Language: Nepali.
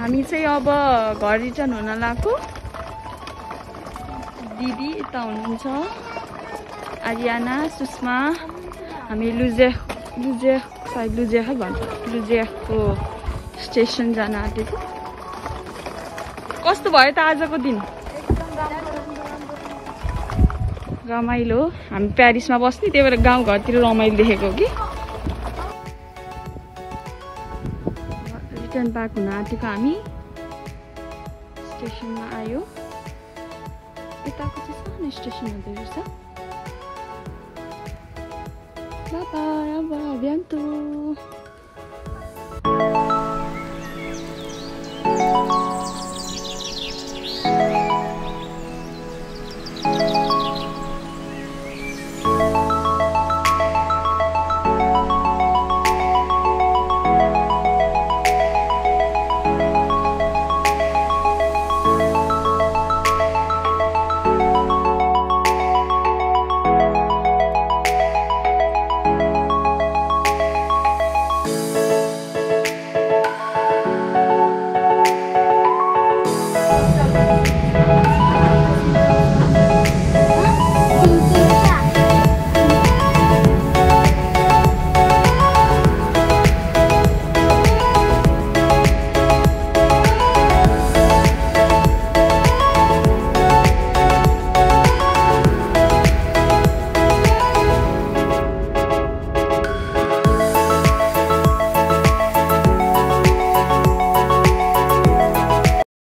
हामी चाहिँ अब घर रिटर्न हुन लाग्यो। दिदी यता हुनुहुन्छ। आर्याना सुषमा हामी लुजे लुजे सायद लुजेखै भन्छ लुजेको स्टेसन जान आँटेको। कस्तो भयो त आजको दिन? रमाइलो। हामी प्यारिसमा बस्ने त्यही भएर गाउँघरतिर रमाइलो देखेको कि? रिटर्न ब्याक हुन आँटेको हामी स्टेसनमा आयो यताको चाहिँ सानो स्टेसन हुँदो रहेछ बाबा अब बिहान्तो